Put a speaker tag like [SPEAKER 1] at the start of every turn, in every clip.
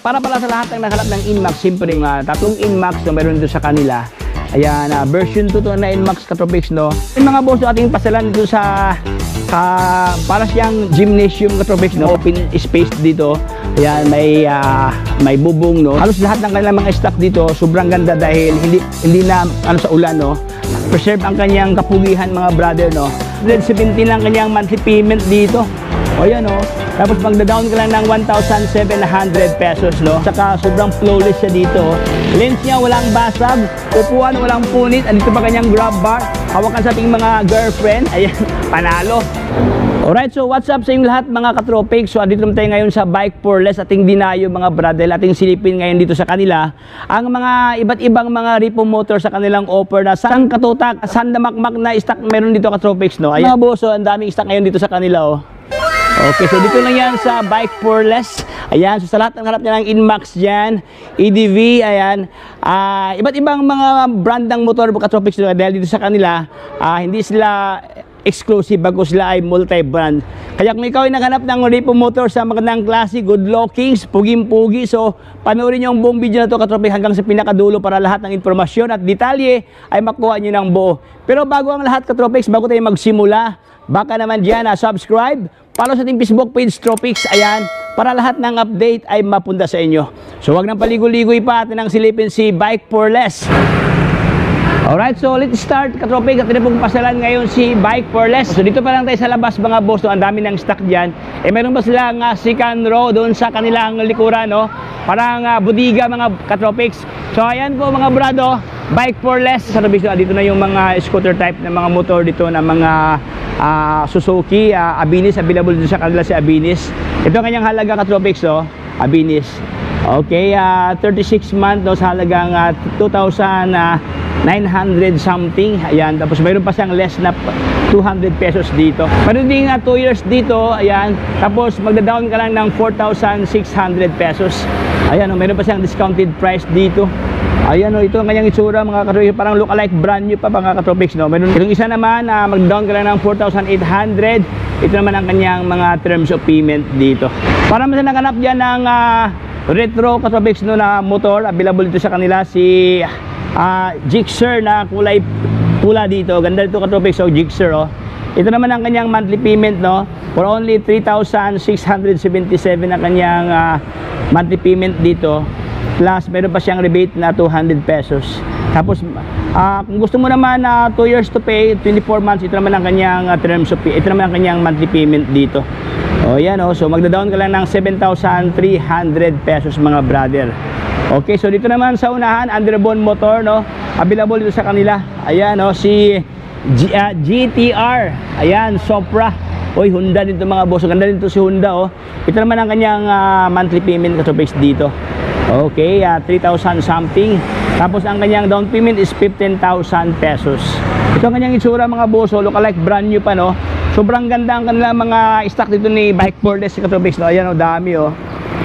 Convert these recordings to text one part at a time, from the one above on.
[SPEAKER 1] para pala sa lahat ng naghanap ng Inmax, siyempre nga, tatlong Inmax na meron dito sa kanila. Ayan, ah, version 2 to na Inmax Katropics, no? Yung mga boss, no, ating pasalan dito sa ka, para siyang gymnasium Katropics, no? Open space dito. Ayan, may ah, may bubong, no? Halos lahat ng kanilang mga stock dito, sobrang ganda dahil hindi hindi na ano sa ulan, no? Preserve ang kanyang kapugihan, mga brother, no? 117 lang kanyang monthly payment dito. O yan o. Tapos magda-down ka lang ng 1,700 pesos, no? Saka sobrang flawless siya dito. Lens niya walang basag, upuan walang punit, andito pa kanyang grab bar. Hawakan sa ating mga girlfriend, ayan, panalo. Alright, so what's up sa inyong lahat mga katropics? So andito naman tayo ngayon sa Bike for Less, ating dinayo mga brother, ating silipin ngayon dito sa kanila. Ang mga iba't ibang mga repo motor sa kanilang offer na sang katutak, san damakmak na stock meron dito katropics, no? Ayan mga boss, so, ang daming stock ngayon dito sa kanila, oh. Okay, so dito lang yan sa Bike for. Ayan, so sa lahat ng harap niya ng Inmax dyan, EDV, ayan. Ah, iba't ibang mga brand ng motor, katropics nila dahil dito sa kanila, ah, hindi sila exclusive bago sila ay multi-brand. Kaya kung ikaw ay naghanap ng repo motor sa magandang klase, good lookings, puging-pugi, so panoorin niyo ang buong video na to katropic hanggang sa pinakadulo para lahat ng informasyon at detalye ay makuha niyo ng buo. Pero bago ang lahat katropics, bago tayo magsimula, baka naman dyan na subscribe, follow sa ating Facebook page Tropics, ayan, para lahat ng update ay mapunda sa inyo. So wag nang paligoy-ligoy pa atin ang silipin si Bike for Less. Alright, so let's start katropic at pong pasalan ngayon si Bike for Less. So dito pa lang tayo sa labas mga boss, no? ang dami ng stock dyan. Eh meron ba silang uh, sikan row doon sa kanilang likuran, no? Parang uh, budiga mga katropics. So ayan po mga brado, Bike for Less. Sa Rubis, dito na yung mga scooter type ng mga motor dito na mga uh, Suzuki, uh, Abinis, available dito sa kanila si Abinis. Ito ang kanyang halaga katropics, no? Abinis. Okay, uh, 36 month no, sa halagang uh, 2,900 something. Ayan, tapos mayroon pa siyang less na 200 pesos dito. Meron din uh, 2 years dito, ayan. Tapos magda-down ka lang ng 4,600 pesos. Ayan, no, mayroon pa siyang discounted price dito. Ayan o, ito ang kanyang itsura mga katropics. Parang look-alike brand new pa mga katropics. No? Meron itong isa naman, uh, mag-down ka lang ng 4,800. Ito naman ang kanyang mga terms of payment dito. Para mas naganap dyan ng uh, retro katropics no, na motor, available dito sa kanila si uh, Gixxer na kulay pula dito. Ganda dito katropics, so Gixxer oh. Ito naman ang kanyang monthly payment no. For only 3,677 ang kanyang uh, monthly payment dito. Plus, meron pa siyang rebate na 200 pesos. Tapos, uh, kung gusto mo naman na uh, 2 years to pay, 24 months, ito naman ang kanyang uh, terms of pay. Ito naman ang kanyang monthly payment dito. O, yan o. So, magda-down ka lang ng 7,300 pesos mga brother. Okay, so dito naman sa unahan, Underbone Motor, no? Available dito sa kanila. Ayan, no? Si G uh, GTR. Ayan, Sopra. Oy, Honda dito mga boss. Ganda dito si Honda, oh. Ito naman ang kanyang uh, monthly payment katupix dito. Okay, uh, 3,000 something. Tapos ang kanyang down payment is 15,000 pesos. Ito ang kanyang itsura mga boss, oh, look like brand new pa no. Sobrang ganda ang kanilang mga stock dito ni Bike Bordes sa Katropix no. Ayan oh, dami oh.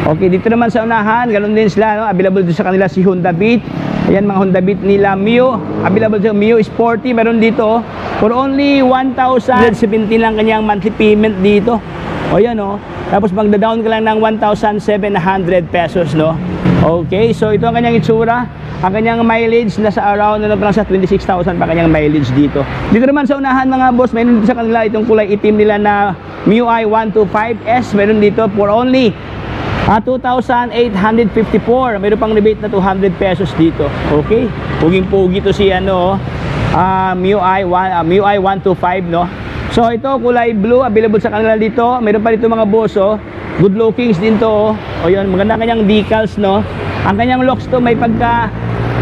[SPEAKER 1] Okay, dito naman sa unahan, ganoon din sila no. Available dito sa kanila si Honda Beat. Ayan mga Honda Beat nila Mio. Available sa Mio Sporty, meron dito oh. For only 1,017 lang kanyang monthly payment dito. O yan oh. Tapos magda-down ka lang ng 1,700 pesos no. Okay, so ito ang kanyang itsura. Ang kanyang mileage nasa around na lang sa 26,000 pa kanyang mileage dito. Dito naman sa unahan mga boss, mayroon dito sa kanila itong kulay itim nila na MIUI 125S. Mayroon dito for only uh, 2,854. Mayroon pang rebate na 200 pesos dito. Okay? Puging-pugi to si ano, uh, MIUI, 1, uh, MIUI 125 no. So ito kulay blue available sa kanila dito. Mayroon pa dito mga boss oh. Good lookings din to oh. O yun, maganda kanyang decals no. Ang kanyang locks to may pagka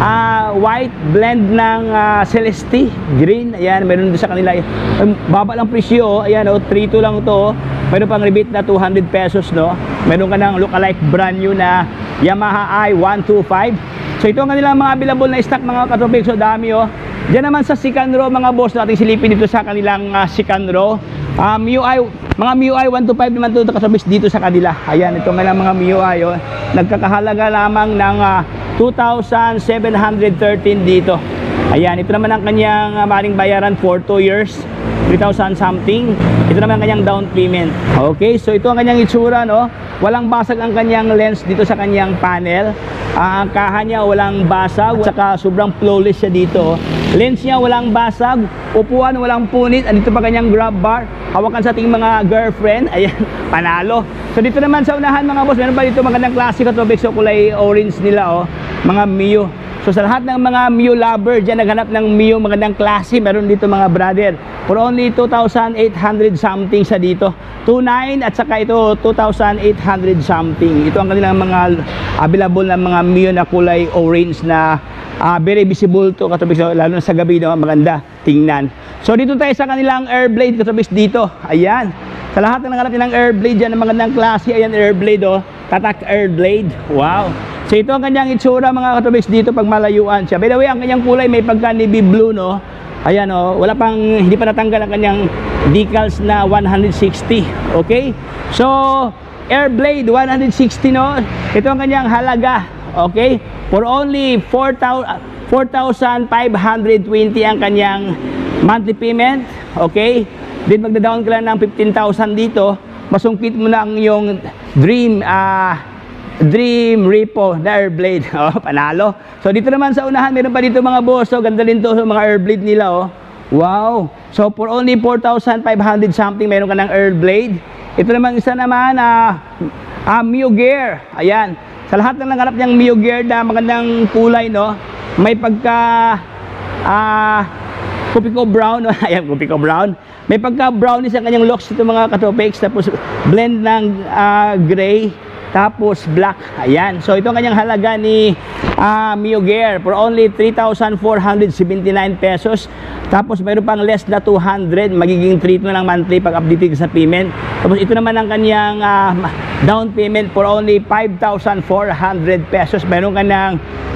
[SPEAKER 1] uh, white blend ng uh, Celeste green. Ayan, meron din sa kanila. Um, baba lang presyo oh. Ayan oh, 32 lang to. Oh. Meron pang rebate na 200 pesos no. Meron ka ng look-alike brand new na Yamaha i125. So ito ang kanilang mga available na stock mga katropik. So dami oh. Diyan naman sa Sikanro mga boss nating silipin dito sa kanilang uh, Sikanro. Uh, MIUI, mga MIUI 125 naman ito kasabis dito sa kanila. Ayan, ito nga mga MIUI. Oh. Nagkakahalaga lamang ng uh, 2,713 dito. Ayan, ito naman ang kanyang uh, maring bayaran for 2 years. 3,000 something. Ito naman ang kanyang down payment. Okay, so ito ang kanyang itsura, no? Walang basag ang kanyang lens dito sa kanyang panel. Ah, ang kaha niya walang basag, saka sobrang flawless siya dito. Lens niya walang basag, upuan walang punit, andito pa kanyang grab bar. Hawakan sa ating mga girlfriend, ayan, panalo. So dito naman sa unahan mga boss, meron pa dito magandang klase katubig so kulay orange nila oh, mga Mio. So sa lahat ng mga Mio lover dyan naghanap ng Mio magandang klase, meron dito mga brother. For only 2,800 something sa dito. 2,900 at saka ito 2,800 something. Ito ang kanilang mga available na mga Mio na kulay orange na ah, very visible to katubig so, lalo na sa gabi no, maganda tingnan. So dito tayo sa kanilang Airblade katubig dito. Ayan. Sa lahat ng naghanap nilang Airblade dyan, ng magandang klase, ayan Airblade oh. Tatak Airblade. Wow. So ito ang kanyang itsura mga katubigs dito pag malayuan siya. By the way, ang kanyang kulay may pagka navy blue no. Ayan oh, wala pang hindi pa natanggal ang kanyang decals na 160. Okay? So, Airblade 160 no. Ito ang kanyang halaga. Okay? For only 4,000 4,520 ang kanyang monthly payment. Okay? Then magda-down ka lang ng 15,000 dito. Masungkit mo na ang iyong dream ah Dream Repo na Airblade. Oh, panalo. So dito naman sa unahan, meron pa dito mga boss. So ganda din to sa mga Airblade nila oh. Wow. So for only 4,500 something meron ka ng Airblade. Ito naman isa naman ah uh, Mio Gear. Ayan. Sa lahat ng nangarap niyang Mio Gear na magandang kulay no, may pagka ah Kupiko brown, ayan Kupiko brown. May pagka brownie sa kanyang looks ito mga katopics tapos blend ng ah, gray tapos black. Ayan. So ito ang kanyang halaga ni uh, Mio Gear for only 3,479 pesos. Tapos mayroon pang less na 200, magiging 3 na lang monthly pag updated sa payment. Tapos ito naman ang kanyang ah, down payment for only 5,400 pesos. Meron ka ng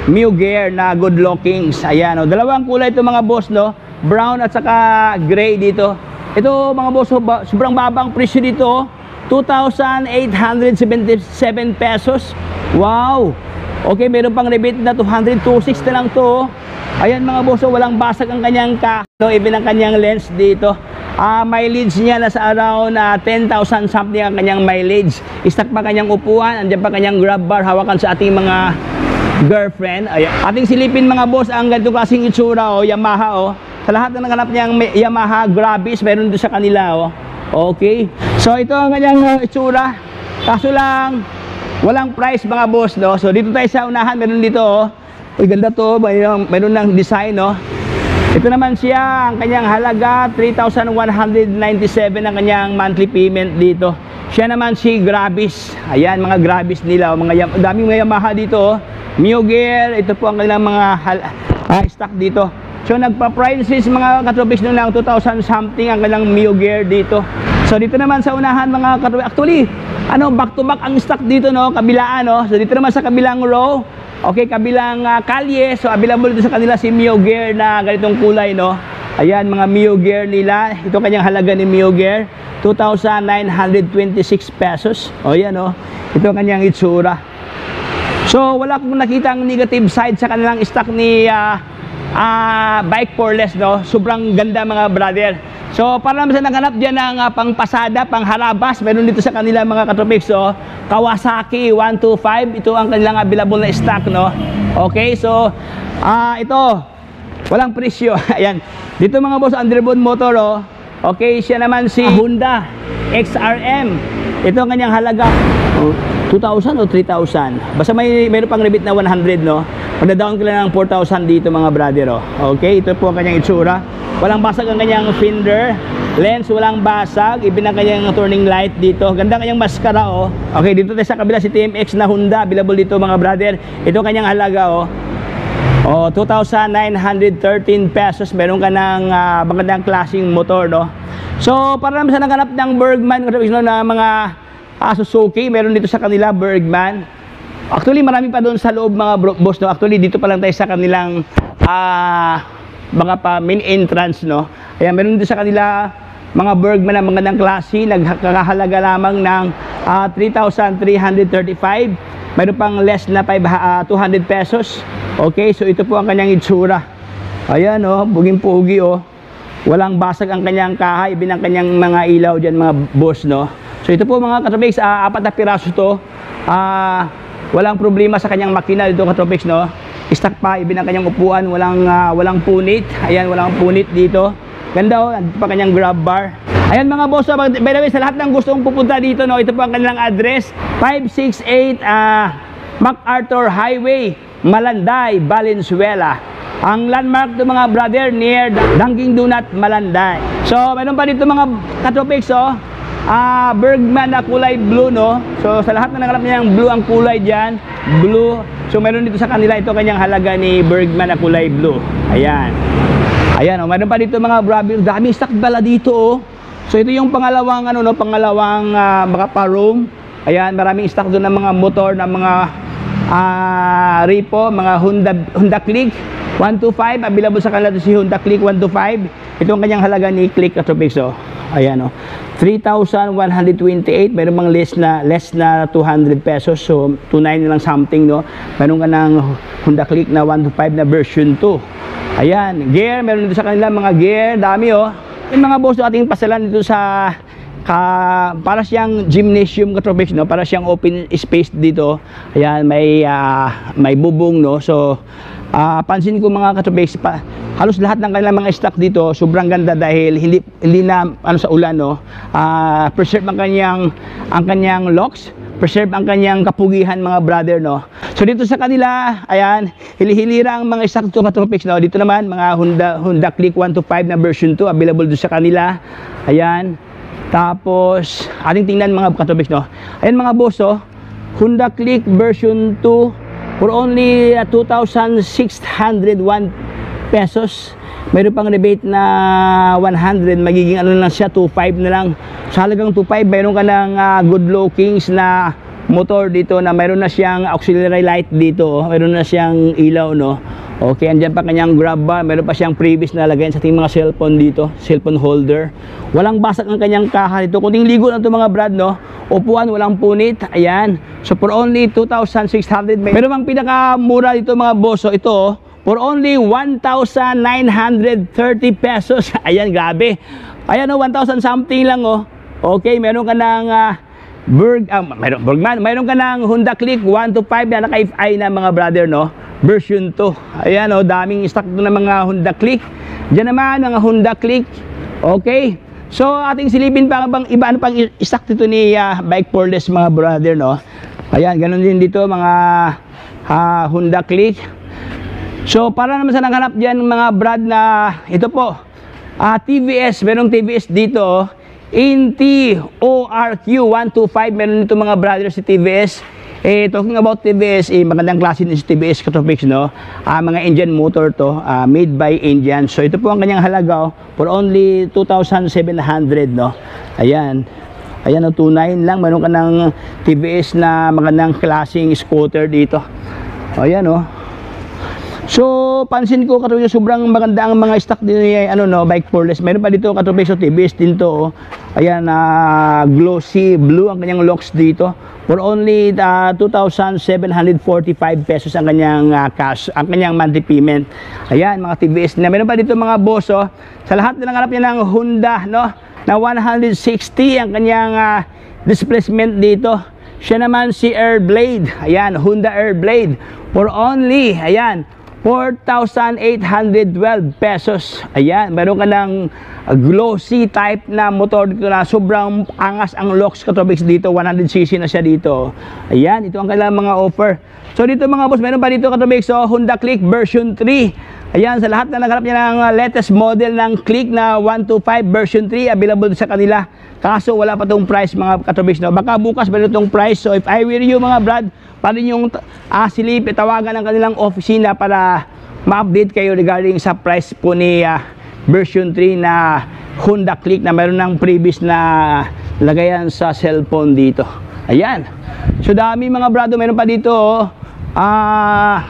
[SPEAKER 1] Mio Gear na good lookings. Ayan. O, dalawang kulay ito mga boss, no? Brown at saka gray dito. Ito mga boss, ba- sobrang babang presyo dito. oh. 2,877 pesos. Wow! Okay, meron pang rebate na 226 na lang to. oh. Ayan mga boss, walang basag ang kanyang ka, no, even ang kanyang lens dito. Ah, mileage niya nasa around ah, 10,000 something ang kanyang mileage. Stock pa kanyang upuan, andyan pa kanyang grab bar, hawakan sa ating mga girlfriend. Ayan. Ating silipin mga boss ang ganitong klaseng itsura o Yamaha o. Sa lahat na nanganap niyang Yamaha Gravis, meron doon sa kanila o. Okay. So ito ang kanyang uh, itsura. Kaso lang walang price mga boss no. So dito tayo sa unahan, meron dito oh. Uy, ganda to, mayroon, mayroon ng design no. Ito naman siya, ang kanyang halaga 3,197 ang kanyang monthly payment dito. Siya naman si Gravis. Ayan, mga Gravis nila, oh, mga daming mga Yamaha dito. Oh. Ito po ang kanilang mga ah, stock dito. So nagpa-prices mga katropics nung lang 2,000 something ang kanilang Mio Gear dito. So dito naman sa unahan mga katropics, actually, ano, back to back ang stock dito no, kabilaan no. So dito naman sa kabilang row, okay, kabilang ah, kalye, so available dito sa kanila si Mio Gear na ganitong kulay no. Ayan, mga Mio Gear nila. Ito kanyang halaga ni Mio Gear. 2,926 pesos. O yan o. Ito ang kanyang itsura. So, wala akong nakitang negative side sa kanilang stock ni ah, ah, Bike for Less, no? Sobrang ganda mga brother. So, para naman sa naghanap dyan ng ah, pangpasada, pangharabas, meron dito sa kanila mga katropics, so, Kawasaki 125, ito ang kanilang available na stock, no? Okay, so, ah, ito, walang presyo. Ayan. Dito mga boss, Underbone Motor, oh. Okay, siya naman si Honda XRM. Ito ang kanyang halaga. Oh, 2,000 o 3,000? Basta may meron pang rebate na 100, no? Magda-down ka lang ng 4,000 dito mga brother, oh. Okay, ito po ang kanyang itsura. Walang basag ang kanyang fender. Lens, walang basag. Ibin ang kanyang turning light dito. Ganda ang kanyang maskara, oh. Okay, dito tayo sa kabila si TMX na Honda. Available dito mga brother. Ito ang kanyang halaga, oh. Oh, 2,913 pesos. Meron ka ng ah, magandang klaseng motor, no? So, para naman sa naghanap ng Bergman, no, na mga ah, Suzuki, meron dito sa kanila, Bergman. Actually, marami pa doon sa loob mga bro- boss, no? Actually, dito pa lang tayo sa kanilang ah, mga pa main entrance, no? Ayan, meron dito sa kanila mga Bergman na magandang klase, nagkakahalaga lamang ng ah, 3,335. Mayroon pang less na 5, ah, 200 pesos. Okay, so ito po ang kanyang itsura. Ayan oh, buging pugi oh. walang basag ang kanyang kahay, ibin ang kanyang mga ilaw dyan mga boss, no? So ito po mga katropics, ah, apat na piraso to. Ah, walang problema sa kanyang makina dito katropics, no? Stock pa, ibin ang kanyang upuan, walang, ah, walang punit. Ayan, walang punit dito. Ganda oh, pa kanyang grab bar. Ayan mga boss, ah, by the way, sa lahat ng gustong pupunta dito, no, ito po ang kanilang address. 568 ah, MacArthur Highway, Malanday, Valenzuela. Ang landmark to mga brother near Dangking Dunat, Malanday. So, meron pa dito mga katropics, oh. Ah, Bergman na kulay blue, no? So, sa lahat na nangalap niya blue ang kulay diyan, blue. So, meron dito sa kanila ito kanyang halaga ni Bergman na kulay blue. Ayan. Ayan, oh, meron pa dito mga brother, dami stock bala dito, oh. So, ito yung pangalawang ano no, pangalawang uh, mga pa-room. Ayan, maraming stock doon ng mga motor, ng mga ah Repo, mga Honda Honda Click 125 available sa kanila to si Honda Click 125 ito ang kanyang halaga ni Click Atropics oh. ayan oh 3,128 meron bang less na less na 200 pesos. So 29 lang something no? Meron ka ng Honda Click na 125 na version 2 ayan gear. Meron dito sa kanila mga gear. Dami oh. Yung mga boss ating pasalan dito sa ka, para siyang gymnasium katropics no? Para siyang open space dito. Ayan may uh, may bubong no? So uh, pansin ko mga katropics pa halos lahat ng kanilang mga stock dito sobrang ganda dahil hindi hindi na ano sa ulan no? Uh, preserve ang kanyang ang kanyang locks preserve ang kanyang kapugihan mga brother no? So dito sa kanila ayan hilihilira ang mga stock to katropics no? Dito naman mga Honda Honda Click 125 na version 2 available do sa kanila. Ayan. Tapos, ating tingnan mga katubis, no? Ayan mga boss, oh. Honda Click version 2 for only uh, 2,601 pesos. Mayroon pang rebate na 100, magiging ano lang siya, 2,500 na lang. Sa halagang 2,500, mayroon ka ng uh, good lookings na motor dito na mayroon na siyang auxiliary light dito, oh. mayroon na siyang ilaw, no? Okay, andyan pa kanyang grab bar. Meron pa siyang previous na lagayan sa ating mga cellphone dito, cellphone holder. Walang basag ang kanyang kaha dito. Kunting ligo na ito mga brad, no? Upuan, walang punit. Ayan. So for only 2,600. Meron bang pinakamura dito mga boso. Ito, oh, for only 1,930 pesos. Ayan, grabe. Ayan, oh, 1,000 something lang, oh. Okay, meron ka ng... Uh, Berg, uh, mayroon, Bergman, mayroon ka ng Honda Click 1 to 5 na naka-FI na mga brother, no? version 2 ayan oh, daming stock ng mga Honda Click. Dyan naman mga Honda Click. Okay. So ating silipin pa bang iba ano pang stock dito ni uh, Bike Portless mga brother no? Ayan, ganun din dito mga uh, Honda Click. So para naman sa naghanap dyan mga brad na ito po uh, TVS, merong TVS dito Inti ORQ 125 meron dito mga brothers si TVS eh, talking about TVS, eh, magandang klase din si TVS Katropics, no? Uh, mga Indian motor to, uh, made by Indian. So, ito po ang kanyang halaga, oh, for only 2,700, no? Ayan. Ayan, oh, 2,900 lang. Meron ka ng TVS na magandang klaseng scooter dito. Ayan, oh. So, pansin ko katuloy sobrang maganda ang mga stock din ni ano no, bike poreless. Meron pa dito katuloy so TBS din to. Oh. Ayan, uh, glossy blue ang kanyang locks dito. For only uh, ah, 2,745 pesos ang kanyang uh, cash, ang kanyang monthly payment. Ayan, mga TBS na. Meron pa dito mga boss oh. Sa lahat na nangarap niya ng Honda no, na 160 ang kanyang uh, displacement dito. Siya naman si Airblade. Ayan, Honda Airblade. For only, ayan, 4,812 pesos. Ayan, meron ka ng glossy type na motor dito na sobrang angas ang locks katrobics dito. 100cc na siya dito. Ayan, ito ang kailangan mga offer. So dito mga boss, meron pa dito katrobics so Honda Click version 3. Ayan, sa lahat na naghanap niya ng latest model ng Click na 125 version 3, available sa kanila. Kaso wala pa tong price mga katrobics. No? Baka bukas meron tong price. So if I were you mga brad, pa rin yung uh, silip, tawagan ng kanilang opisina para ma-update kayo regarding sa price po ni uh, version 3 na Honda Click na mayroon ng previous na lagayan sa cellphone dito. Ayan. So dami mga brado, meron pa dito oh. Ah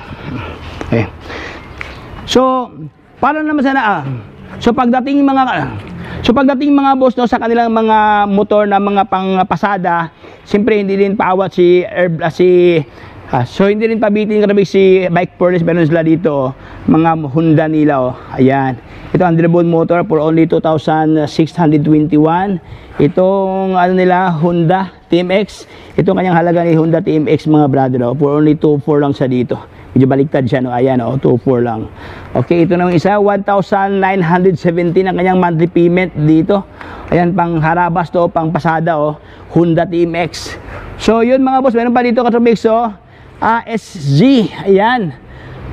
[SPEAKER 1] uh, eh. So para naman sana ah. So pagdating mga So pagdating mga boss no sa kanilang mga motor na mga pangpasada, siyempre hindi din paawat si Herb, uh, si Ah, so hindi rin pabitin kami si Bike Furnace sila dito mga Honda nila oh. Ayan. Ito underbone motor for only 2,621. Itong ano nila Honda TMX. Ito kanyang halaga ni Honda TMX mga brother oh. For only 2,400 lang sa dito. Medyo baliktad siya no. Ayan oh, 2,400 lang. Okay, ito naman isa 1,917 ang kanyang monthly payment dito. Ayan pang harabas to, pang pasada oh. Honda TMX. So yun mga boss, meron pa dito katromix oh. ASG, ayan.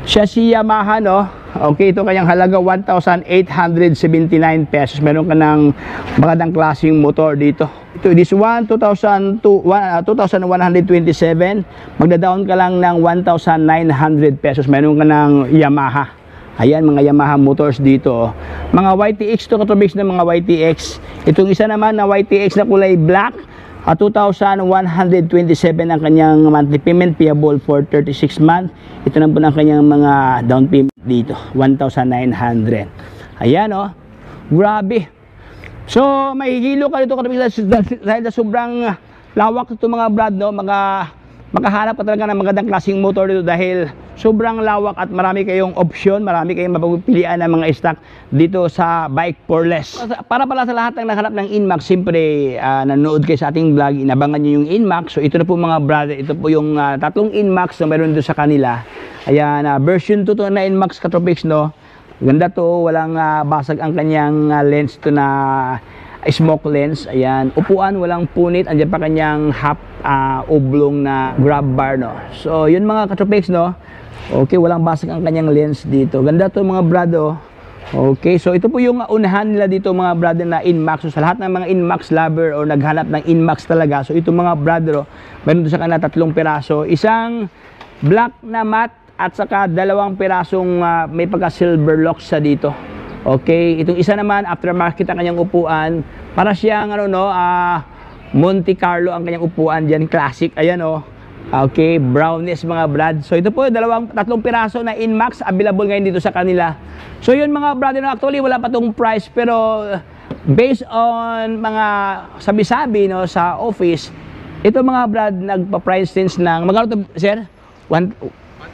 [SPEAKER 1] Siya si Yamaha, no? Okay, ito kanyang halaga 1,879 pesos. Meron ka ng magandang klaseng motor dito. Ito, this one, 2,002 uh, 2,127. Magda-down ka lang ng 1,900 pesos. Meron ka ng Yamaha. Ayan, mga Yamaha motors dito. oh. Mga YTX to katrobix ng mga YTX. Itong isa naman na YTX na kulay black. At 2,127 ang kanyang monthly payment payable for 36 months. Ito na po ang kanyang mga down payment dito, 1,900. Ayan oh, grabe. So, mahihilo ka dito dahil sa sobrang lawak ito mga brad, no? Mga, makahanap ka talaga ng magandang klaseng motor dito dahil sobrang lawak at marami kayong option, marami kayong mapagpilian ng mga stock dito sa Bike for Less. Para pala sa lahat ng naghanap ng Inmax, siyempre ah, nanood kayo sa ating vlog, inabangan nyo yung Inmax. So ito na po mga brother, ito po yung ah, tatlong Inmax na meron doon sa kanila. Ayan, ah, version 2 to na Inmax Katropics, no? Ganda to, walang ah, basag ang kanyang ah, lens to na smoke lens. Ayan, upuan, walang punit. Andiyan pa kanyang half ah, oblong na grab bar, no? So, yun mga katropics, no? Okay, walang basag ang kanyang lens dito. Ganda to mga brado. Okay, so ito po yung unahan nila dito mga brother na Inmax. So sa lahat ng mga Inmax lover o naghanap ng Inmax talaga, so ito mga brother, oh, meron doon sa kanila tatlong piraso. Isang black na matte at saka dalawang pirasong ah, may pagka silver locks sa dito. Okay, itong isa naman aftermarket ang kanyang upuan. Para siyang ano no, ah, Monte Carlo ang kanyang upuan diyan, classic. Ayan oh. Okay, brownies mga brad. So ito po, dalawang, tatlong piraso na Inmax available ngayon dito sa kanila. So yun mga brad, no, actually wala pa tong price pero uh, based on mga sabi-sabi no, sa office, ito mga brad, nagpa-price range ng, magkano to, sir? One,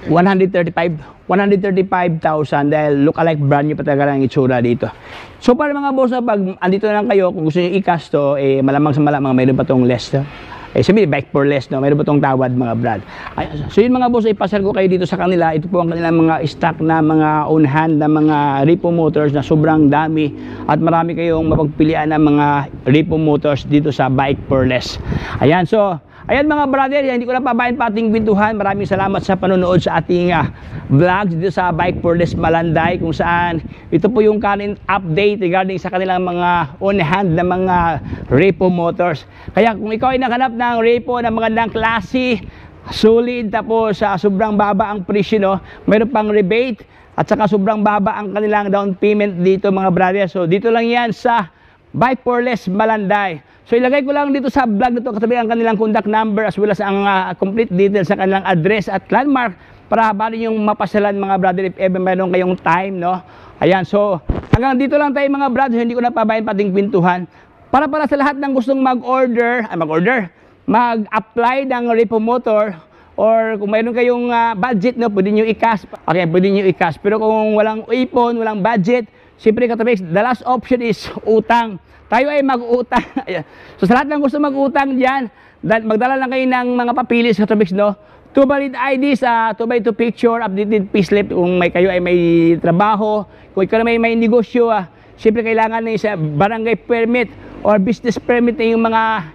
[SPEAKER 1] 135 135,000 dahil look alike brand new pa talaga ng itsura dito. So para mga boss, na pag andito na lang kayo, kung gusto niyo i-cast to, eh, malamang sa malamang mayroon pa tong less. No? Eh, sabi, bike for less, no? Mayroon pa tong tawad, mga brad. Ay, so yun mga boss, ipasal ko kayo dito sa kanila. Ito po ang kanilang mga stock na mga on hand na mga repo motors na sobrang dami at marami kayong mapagpilian ng mga repo motors dito sa bike for less. Ayan, so Ayan mga brother, hindi ko na pabayan pa ating bintuhan. Maraming salamat sa panonood sa ating uh, vlog dito sa Bike for Less Malanday kung saan ito po yung current update regarding sa kanilang mga on-hand na mga repo motors. Kaya kung ikaw ay naghanap ng repo na magandang klase, solid tapos sa sobrang baba ang presyo, no? mayroon pang rebate at saka sobrang baba ang kanilang down payment dito mga brother. So dito lang yan sa Bike for Less Malanday. So ilagay ko lang dito sa vlog nito katabi ang kanilang contact number as well as ang ah, complete details sa kanilang address at landmark para bali yung mapasyalan mga brother if ever meron kayong time, no? Ayan, so hanggang dito lang tayo mga brother, hindi ko na pabayan pating pintuhan. Para para sa lahat ng gustong mag-order, ay mag-order, mag-apply ng repo motor or kung mayroon kayong ah, budget, no, pwede nyo i-cash. Okay, pwede nyo i-cash. Pero kung walang ipon, walang budget, siyempre katabik, the last option is utang. Tayo ay mag-utang. So sa lahat ng gusto mag-utang dyan, magdala lang kayo ng mga papilis katabik, no? Two valid IDs, uh, two by two picture, updated payslip kung may kayo ay may trabaho, kung ikaw may may negosyo, ah, siyempre kailangan na sa barangay permit or business permit yung mga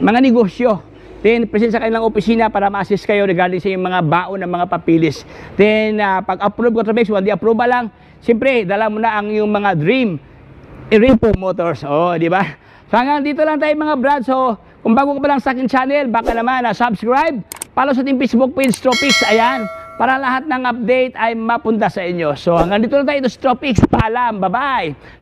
[SPEAKER 1] mga negosyo. Then, present sa kanilang opisina para ma-assist kayo regarding sa yung mga baon ng mga papilis. Then, ah, pag approve ko one di approve lang, siyempre, dala mo na ang yung mga dream Repo Motors. Oh, di ba? So hanggang dito lang tayo mga brad. So, kung bago ka pa lang sa akin channel, baka naman na subscribe, follow sa ating Facebook page, Tropics. Ayan, para lahat ng update ay mapunta sa inyo. So hanggang dito lang tayo, ito Tropics. Paalam, bye-bye.